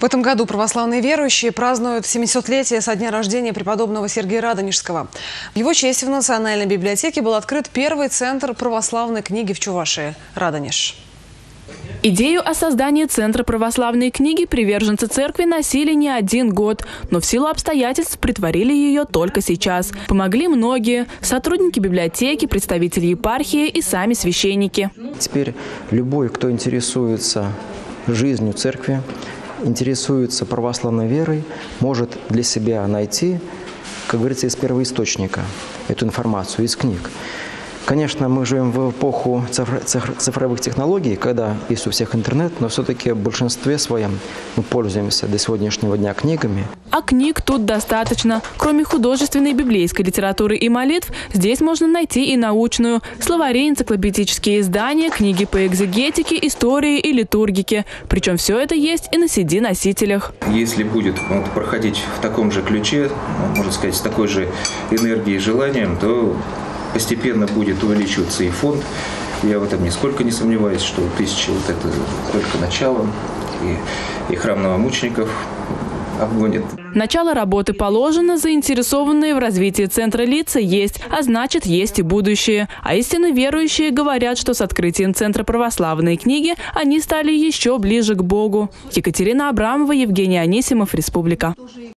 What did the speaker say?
В этом году православные верующие празднуют 700-летие со дня рождения преподобного Сергия Радонежского. В его честь в Национальной библиотеке был открыт первый центр православной книги в Чувашии – «Радонеж». Идею о создании Центра православной книги приверженцы церкви носили не один год, но в силу обстоятельств притворили ее только сейчас. Помогли многие – сотрудники библиотеки, представители епархии и сами священники. Теперь любой, кто интересуется жизнью церкви, интересуется православной верой, может для себя найти, как говорится, из первоисточника эту информацию, из книг. Конечно, мы живем в эпоху цифровых технологий, когда есть у всех интернет, но все-таки в большинстве своем мы пользуемся до сегодняшнего дня книгами. А книг тут достаточно. Кроме художественной библейской литературы и молитв, здесь можно найти и научную. Словари, энциклопедические издания, книги по экзегетике, истории и литургике. Причем все это есть и на CD-носителях. Если будет вот, проходить в таком же ключе, можно сказать, с такой же энергией и желанием, то постепенно будет увеличиваться и фонд. Я в этом нисколько не сомневаюсь, что тысячи вот это только начало. И, и храм новомучеников обгонит. Начало работы положено, заинтересованные в развитии центра лица есть, а значит есть и будущее. А истинно верующие говорят, что с открытием Центра православной книги они стали еще ближе к Богу. Екатерина Абрамова, Евгений Анисимов, Республика.